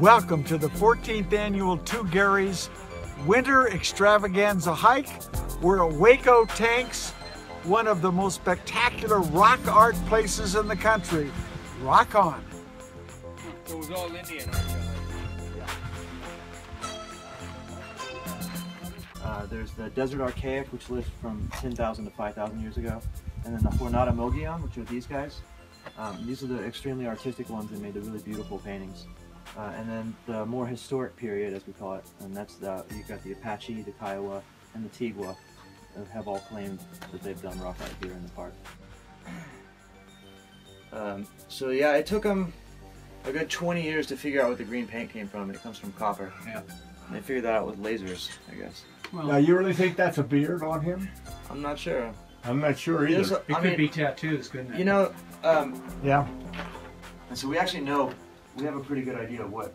Welcome to the 14th annual Two Garys Winter Extravaganza Hike. We're at Hueco Tanks, one of the most spectacular rock art places in the country. Rock on. It was all Indian. Uh, there's the Desert Archaic, which lived from 10,000 to 5,000 years ago. And then the Jornada Mogollon, which are these guys. Um, these are the extremely artistic ones that made the really beautiful paintings. Uh, and then the more historic period, as we call it, and that's the, you've got the Apache, the Kiowa, and the Tigua have all claimed that they've done rock art here in the park. Um, so yeah, it took them a good 20 years to figure out what the green paint came from. It comes from copper. Yeah. They figured that out with lasers, I guess. Now, you really think that's a beard on him? I'm not sure. I'm not sure either. a- It I could mean, be tattoos, couldn't it? You know, um, Yeah. and so we actually know, we have a pretty good idea of what,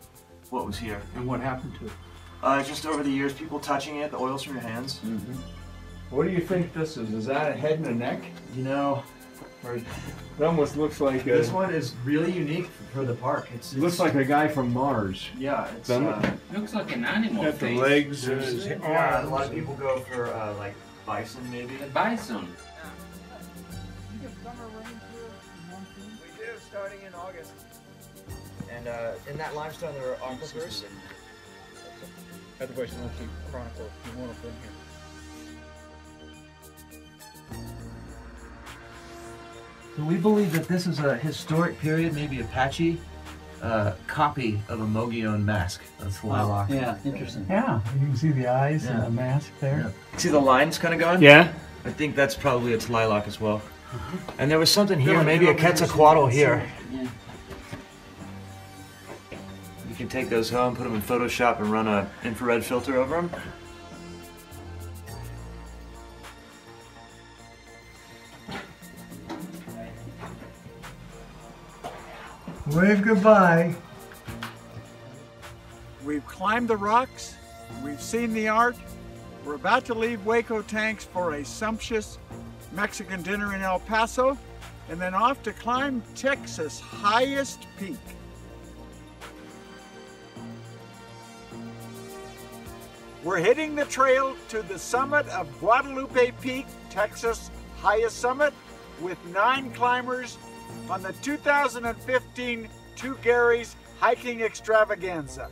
what was here. And what happened to it? Uh, just over the years, people touching it, the oils from your hands. What do you think this is? Is that a head and a neck? You know, Or it almost looks like a, this one is really unique for the park. It's, looks like a guy from Mars. yeah, it's Doesn't uh, Looks like an animal Got the legs and There's his yeah. A lot of people go for uh, like bison, maybe. a bison. We do, starting in August. And uh, in that limestone, there are aquifers. Otherwise, you won't keep chronicle. You won't have been here. So we believe that this is a historic period, maybe Apache uh, copy of a Mogollon mask of Tlaloc. Yeah, interesting. Yeah, you can see the eyes Yeah. and the mask there. See the lines kind of going? Yeah. I think that's probably a Tlaloc as well. And there was something here, maybe a Quetzalcoatl here. Yeah. You can take those home, put them in Photoshop, and run a infrared filter over them. Wave goodbye. We've climbed the rocks, we've seen the art. We're about to leave Hueco Tanks for a sumptuous Mexican dinner in El Paso, and then off to climb Texas' highest peak. We're hitting the trail to the summit of Guadalupe Peak, Texas' highest summit, with nine climbers on the 2015 Two Garys Hiking Extravaganza.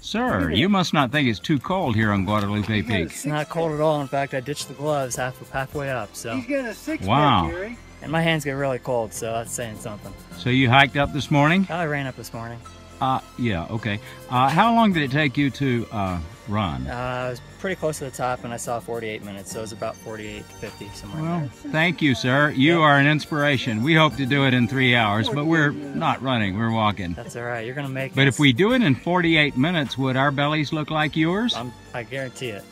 Sir, you must not think it's too cold here on Guadalupe Peak. It's not cold at all. In fact, I ditched the gloves half halfway up. So, He's got a six Wow. pack, Gary. And my hands get really cold. So that's saying something. So you hiked up this morning? I ran up this morning. Uh, yeah, okay. Uh, how long did it take you to uh, run? Uh, I was pretty close to the top, and I saw 48 minutes. So it was about 48 to 50 somewhere. Well, thank you, sir. You are an inspiration. We hope to do it in three hours, but we're not running, we're walking. That's all right. You're gonna make. It. But if we do it in 48 minutes, would our bellies look like yours? I'm, I guarantee it.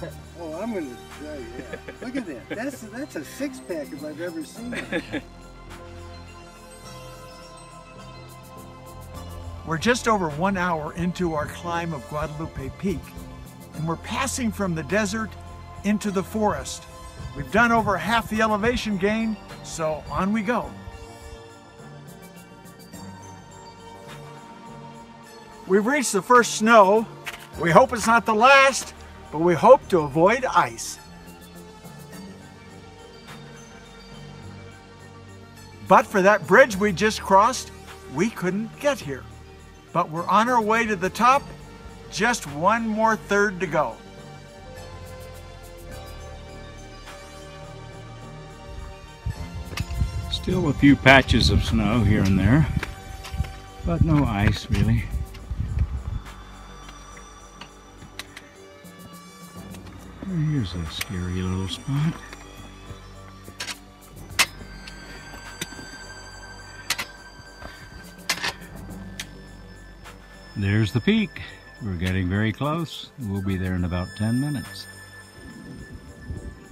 Oh, I'm gonna tell you. Yeah. Look at that. That's that's a six pack if I've ever seen it. We're just over one hour into our climb of Guadalupe Peak, and we're passing from the desert into the forest. We've done over half the elevation gain, so on we go. We've reached the first snow. We hope it's not the last, but we hope to avoid ice. But for that bridge we just crossed, we couldn't get here. But we're on our way to the top, just one more third to go. Still a few patches of snow here and there, but no ice really. Here's a scary little spot. There's the peak. We're getting very close. We'll be there in about 10 minutes.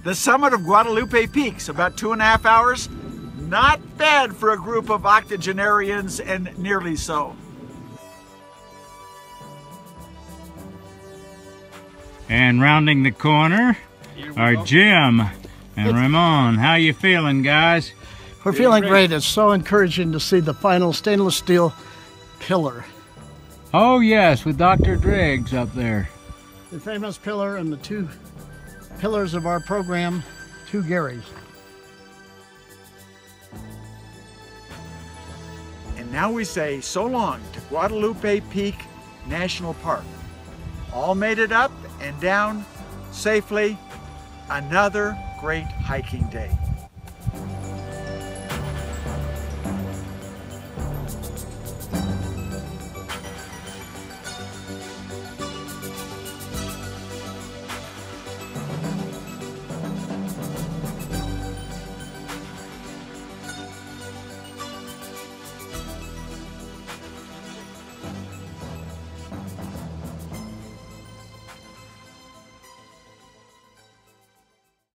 The summit of Guadalupe Peaks, about two and a half hours. Not bad for a group of octogenarians and nearly so. And rounding the corner, are Jim and Ramon. How you feeling, guys? We're feeling great. It's so encouraging to see the final stainless steel pillar. Oh yes, with Dr. Driggs up there. The famous pillar and the two pillars of our program, two Garys. And now we say so long to Guadalupe Peak National Park. All made it up and down safely. Another great hiking day.